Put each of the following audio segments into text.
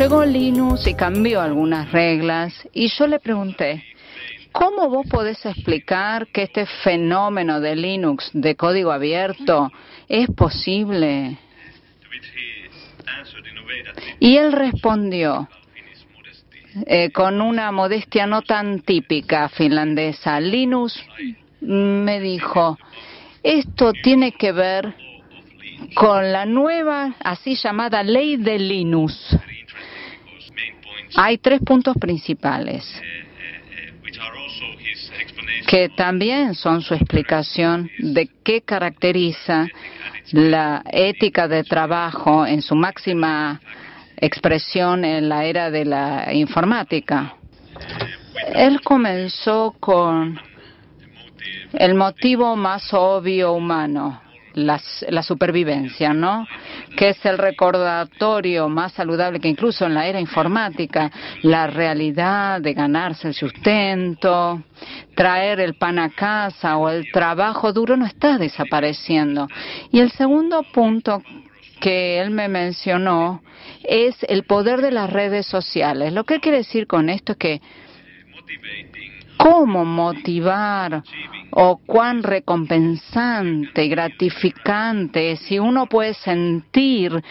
llegó Linux y cambió algunas reglas y yo le pregunté, ¿cómo vos podés explicar que este fenómeno de Linux de código abierto es posible? Y él respondió eh, con una modestia no tan típica finlandesa. Linux me dijo, esto tiene que ver con la nueva, así llamada ley de Linux. Hay tres puntos principales que también son su explicación de qué caracteriza la ética de trabajo en su máxima expresión en la era de la informática. Él comenzó con el motivo más obvio humano, la, supervivencia, ¿no? Que es el recordatorio más saludable que incluso en la era informática, la realidad de ganarse el sustento, traer el pan a casa o el trabajo duro no está desapareciendo. Y el segundo punto que él me mencionó es el poder de las redes sociales. Lo que quiere decir con esto es que cómo motivar o cuán recompensante gratificante si uno puede sentir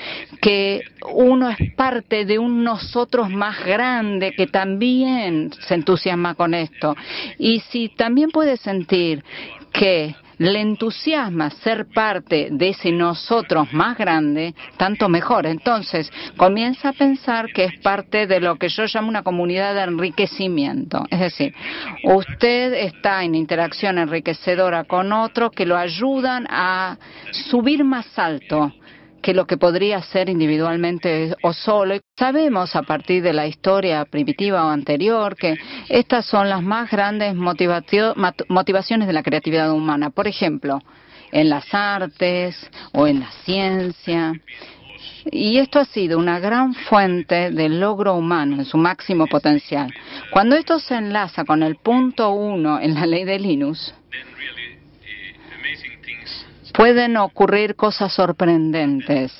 que uno es parte de un nosotros más grande que también se entusiasma con esto. Y si también puede sentir que le entusiasma ser parte de ese nosotros más grande, tanto mejor. Entonces, comienza a pensar que es parte de lo que yo llamo una comunidad de enriquecimiento. Es decir, usted está en interacción enriquecedora con otros que lo ayudan a subir más alto que lo que podría ser individualmente o solo. Sabemos a partir de la historia primitiva o anterior que estas son las más grandes motivaciones de la creatividad humana. Por ejemplo, en las artes o en la ciencia. Y esto ha sido una gran fuente del logro humano en su máximo potencial. Cuando esto se enlaza con el punto uno en la ley de Linus, pueden ocurrir cosas sorprendentes.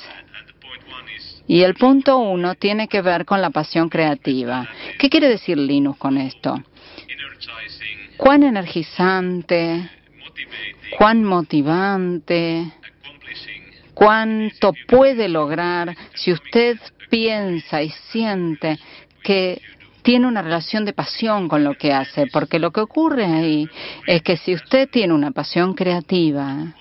Y el punto uno tiene que ver con la pasión creativa. ¿Qué quiere decir Linus con esto? Cuán energizante, cuán motivante, cuánto puede lograr si usted piensa y siente que tiene una relación de pasión con lo que hace, porque lo que ocurre ahí es que si usted tiene una pasión creativa,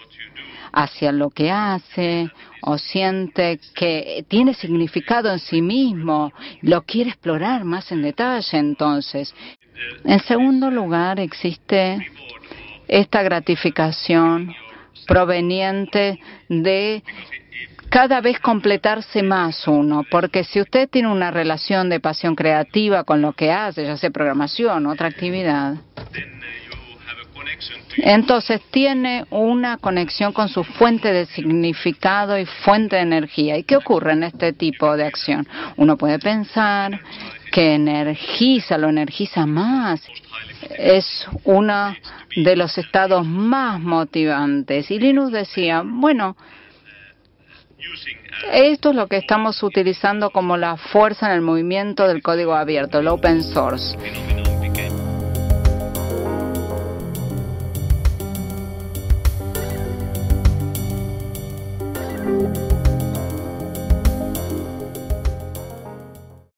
hacia lo que hace o siente que tiene significado en sí mismo, lo quiere explorar más en detalle entonces. En segundo lugar, existe esta gratificación proveniente de cada vez completarse más uno, porque si usted tiene una relación de pasión creativa con lo que hace, ya sea programación, otra actividad, entonces tiene una conexión con su fuente de significado y fuente de energía. ¿Y qué ocurre en este tipo de acción? Uno puede pensar que energiza, lo energiza más. Es uno de los estados más motivantes. Y Linus decía, bueno, esto es lo que estamos utilizando como la fuerza en el movimiento del código abierto, el open source.